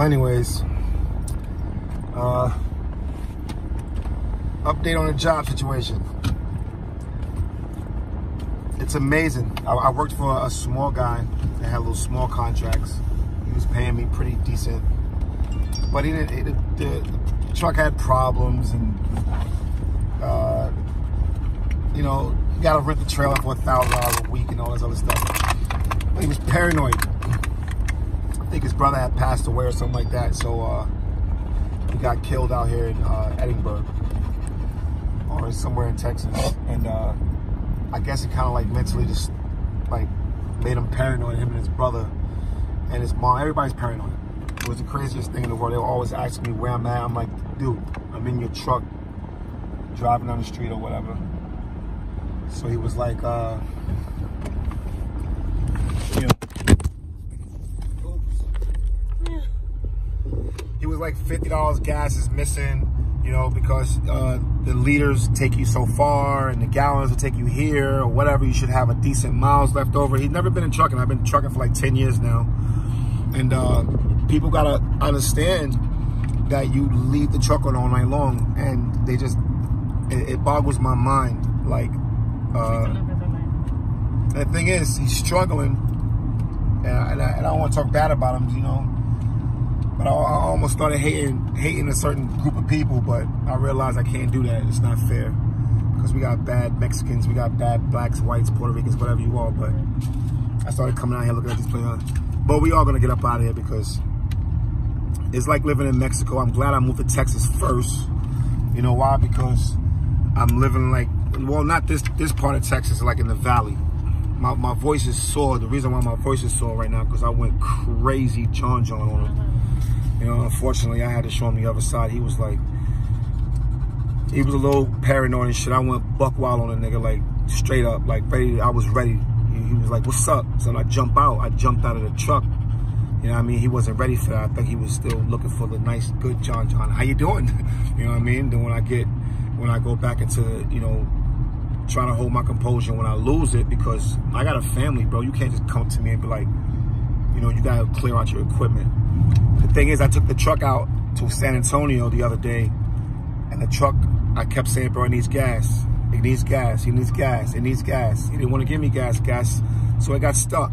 So anyways, uh, update on the job situation. It's amazing. I, I worked for a small guy that had little small contracts. He was paying me pretty decent, but he didn't. The, the truck had problems, and uh, you know, you got to rent the trailer for a thousand dollars a week and all this other stuff. But he was paranoid. Think his brother had passed away or something like that, so uh, he got killed out here in uh, Edinburg or somewhere in Texas, and. Uh, I guess it kind of like mentally just like made him paranoid, him and his brother and his mom. Everybody's paranoid. It was the craziest thing in the world. They were always asking me where I'm at. I'm like, dude, I'm in your truck driving down the street or whatever. So he was like, uh, you know, he was like $50 gas is missing you know, because uh, the liters take you so far and the gallons will take you here or whatever. You should have a decent miles left over. He's never been in trucking. I've been trucking for like 10 years now. And uh, people got to understand that you leave the truck on all night long and they just, it, it boggles my mind. Like, uh, the thing is, he's struggling. And I, and I, and I don't want to talk bad about him, you know but I, I, almost started hating hating a certain group of people, but I realized I can't do that. It's not fair. Because we got bad Mexicans, we got bad blacks, whites, Puerto Ricans, whatever you are. But I started coming out here looking at these players. But we are going to get up out of here because it's like living in Mexico. I'm glad I moved to Texas first. You know why? Because I'm living like, well, not this this part of Texas, like in the valley. My, my voice is sore. The reason why my voice is sore right now because I went crazy John John on him. You know, unfortunately, I had to show him the other side. He was like, he was a little paranoid and shit. I went buck wild on a nigga, like straight up, like ready. I was ready. He, he was like, "What's up?" So I jump out. I jumped out of the truck. You know what I mean? He wasn't ready for that. I think he was still looking for the nice, good John John. How you doing? you know what I mean? Then when I get, when I go back into, you know, trying to hold my composure when I lose it because I got a family, bro. You can't just come to me and be like, you know, you gotta clear out your equipment. Thing is, I took the truck out to San Antonio the other day, and the truck, I kept saying, bro, it needs gas. It needs gas. It needs gas. It needs gas. He didn't want to give me gas, gas. So it got stuck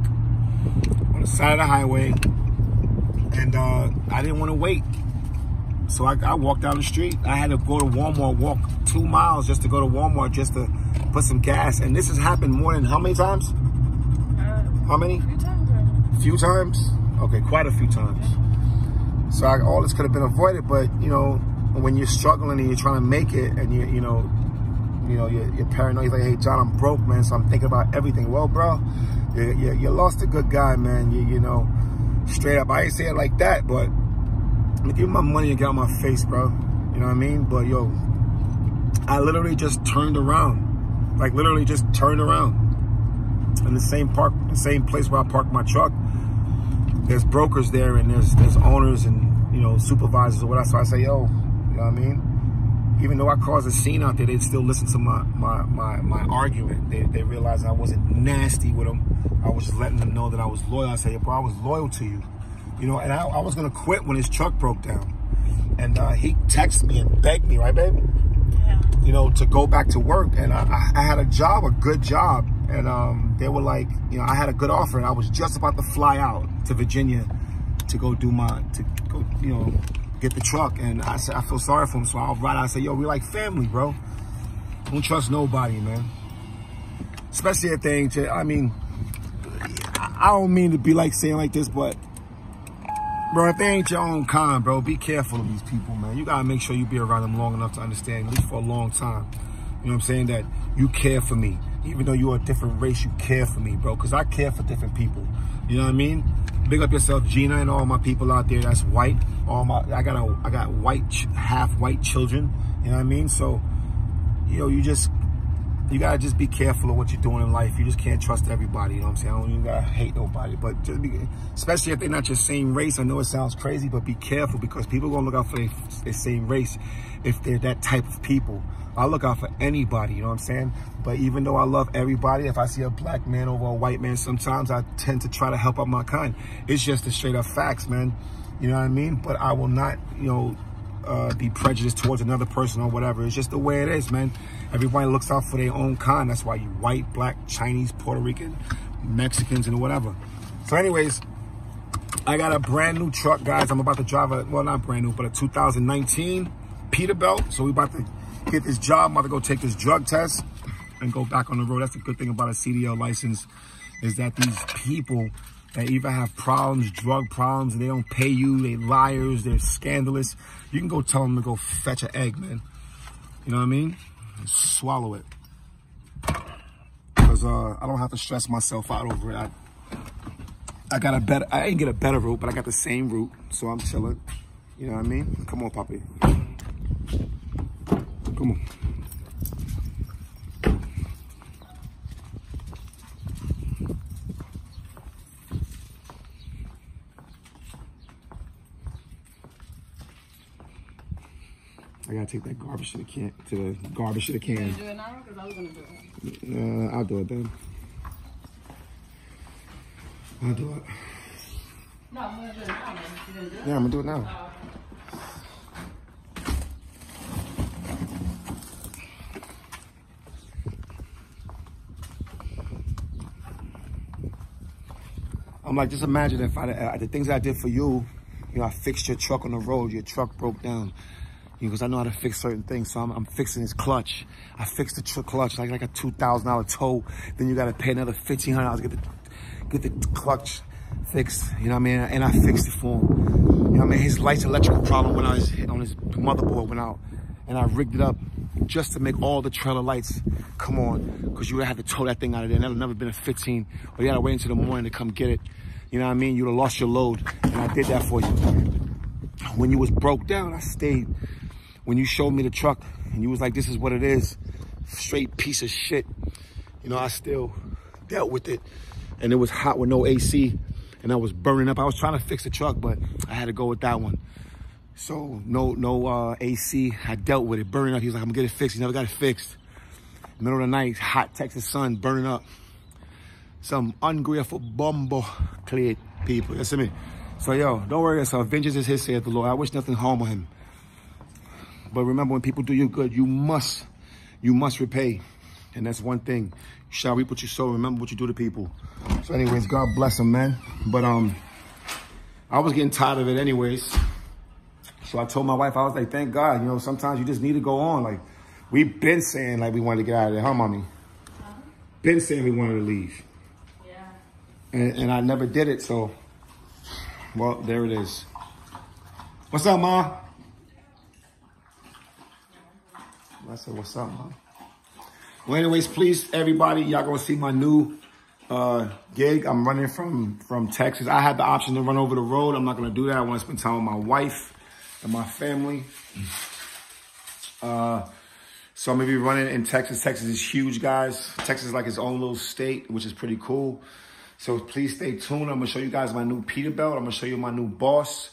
on the side of the highway, and uh, I didn't want to wait. So I, I, walked down the street. I had to go to Walmart, walk two miles just to go to Walmart just to put some gas. And this has happened more than how many times? Uh, how many? A few times. A few times? Okay, quite a few times. So I, all this could have been avoided, but you know, when you're struggling and you're trying to make it, and you you know, you know, you're, you're paranoid. You're like, hey, John, I'm broke, man. So I'm thinking about everything. Well, bro, you, you, you lost a good guy, man. You you know, straight up. I ain't say it like that, but give my money and get my face, bro. You know what I mean? But yo, I literally just turned around, like literally just turned around in the same park, the same place where I parked my truck there's brokers there and there's there's owners and you know supervisors or whatever. So I say, yo, you know what I mean? Even though I caused a scene out there, they'd still listen to my my my, my argument. They they realized I wasn't nasty with them. I was just letting them know that I was loyal. I say, bro, I was loyal to you. You know, and I, I was gonna quit when his truck broke down. And uh, he texted me and begged me, right, baby? Yeah. You know, to go back to work. And I, I had a job, a good job and um, they were like, you know, I had a good offer, and I was just about to fly out to Virginia to go do my, to go, you know, get the truck. And I said, I feel sorry for him, so I'll write. I said, yo, we like family, bro. Don't trust nobody, man. Especially if they ain't. I mean, I don't mean to be like saying like this, but bro, if they ain't your own kind, bro, be careful of these people, man. You gotta make sure you be around them long enough to understand, at least for a long time. You know what I'm saying? That you care for me even though you're a different race, you care for me, bro. Because I care for different people. You know what I mean? Big up yourself, Gina, and all my people out there that's white. All my, I got a, I got white, half white children. You know what I mean? So, you know, you just, you gotta just be careful of what you're doing in life. You just can't trust everybody. You know what I'm saying? I don't even gotta hate nobody, but just be, especially if they're not your same race. I know it sounds crazy, but be careful because people gonna look out for their same race if they're that type of people. I look out for anybody, you know what I'm saying? But even though I love everybody, if I see a black man over a white man, sometimes I tend to try to help out my kind. It's just the straight up facts, man. You know what I mean? But I will not, you know, uh, be prejudiced towards another person or whatever. It's just the way it is, man. Everybody looks out for their own kind. That's why you white, black, Chinese, Puerto Rican, Mexicans, and whatever. So anyways, I got a brand new truck, guys. I'm about to drive a, well, not brand new, but a 2019 Peterbilt. So we about to get this job. I'm about to go take this drug test and go back on the road. That's the good thing about a CDL license is that these people that either have problems, drug problems, and they don't pay you, they liars, they're scandalous. You can go tell them to go fetch an egg, man. You know what I mean? And swallow it. Because uh, I don't have to stress myself out over it. I, I got a better, I ain't get a better route, but I got the same route, so I'm chilling. You know what I mean? Come on, puppy. Come on. I gotta take that garbage to the can, to the garbage to the can. Do it now, because I was gonna do it. Uh, I'll do it then. I'll do it. No, I'm gonna do it now, man. You gonna do it? Yeah, I'm gonna do it now. Like, just imagine if I, uh, the things I did for you, you know, I fixed your truck on the road, your truck broke down. You Because I know how to fix certain things, so I'm, I'm fixing his clutch. I fixed the clutch, like like a two thousand dollar tow. Then you gotta pay another fifteen hundred dollars to get the get the clutch fixed. You know what I mean? And I fixed it for him. You know what I mean? His lights electrical problem when I was on his motherboard went out, and I rigged it up just to make all the trailer lights come on. Because you would have to tow that thing out of there. And That'd never been a 15, or you had to wait until the morning to come get it. You know what I mean? You'd have lost your load, and I did that for you. When you was broke down, I stayed. When you showed me the truck, and you was like, this is what it is, straight piece of shit. You know, I still dealt with it. And it was hot with no AC, and I was burning up. I was trying to fix the truck, but I had to go with that one. So no no uh, AC. I dealt with it, burning up. He was like, I'm gonna get it fixed. He never got it fixed. Middle of the night, hot Texas sun, burning up. Some ungrateful bumble cleared people. You see me? So yo, don't worry yourself. Vengeance is his, saith the Lord. I wish nothing harm on him. But remember, when people do you good, you must, you must repay. And that's one thing. You shall reap what you sow. Remember what you do to people. So anyways, God bless them, man. But um, I was getting tired of it anyways. So I told my wife, I was like, thank God, you know, sometimes you just need to go on. Like, we've been saying like we wanted to get out of there, huh, mommy? huh? Been saying we wanted to leave. And, and I never did it, so, well, there it is. What's up, Ma? I said, what's up, Ma? Well, anyways, please, everybody, y'all gonna see my new uh, gig. I'm running from, from Texas. I had the option to run over the road. I'm not gonna do that. I wanna spend time with my wife and my family. Uh, so I'm gonna be running in Texas. Texas is huge, guys. Texas is like its own little state, which is pretty cool. So please stay tuned. I'm gonna show you guys my new Peterbilt. I'm gonna show you my new boss.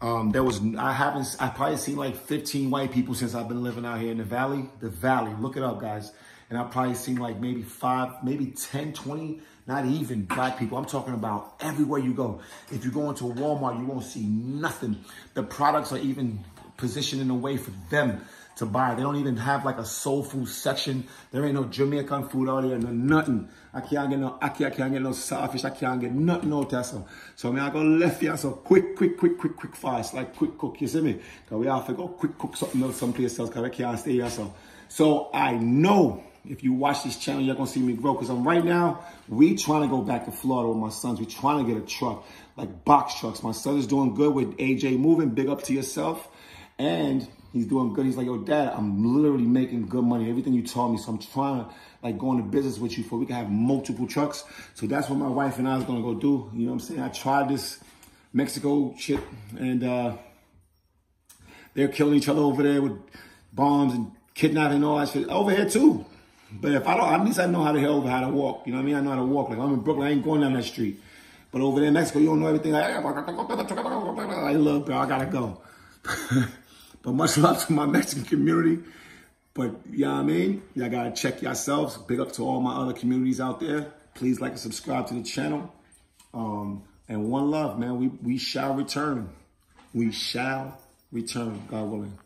Um, there was, I haven't, I probably seen like 15 white people since I've been living out here in the valley. The valley, look it up, guys. And I've probably seen like maybe five, maybe 10, 20, not even black people. I'm talking about everywhere you go. If you go into Walmart, you won't see nothing. The products are even positioned in a way for them to buy. They don't even have like a soul food section. There ain't no Jamaican food out there, no nothing. I can't get no ackee, I can't get no saltfish, I can't get nothing out there. So, so I go left here, so quick, quick, quick, quick, quick, fast, like quick cook, you see me? Because we have to go quick cook something else someplace else because I can't stay here. So, so I know if you watch this channel, you're to see me grow. Because I'm right now, we trying to go back to Florida with my sons. we trying to get a truck, like box trucks. My son is doing good with AJ moving. Big up to yourself. And he's doing good. He's like, yo, dad, I'm literally making good money. Everything you taught me. So I'm trying to like go into business with you for we can have multiple trucks. So that's what my wife and I is going to go do. You know what I'm saying? I tried this Mexico shit and uh, they're killing each other over there with bombs and kidnapping and all that shit. Over here too. But if I don't, at least I know how to hell how to walk. You know what I mean? I know how to walk. Like I'm in Brooklyn, I ain't going down that street. But over there in Mexico, you don't know everything. Like, like look, bro, I gotta go. but much love to my Mexican community. But you know what I mean? Y'all gotta check yourselves. Big up to all my other communities out there. Please like and subscribe to the channel. Um, and one love, man. We we shall return. we shall return, God willing.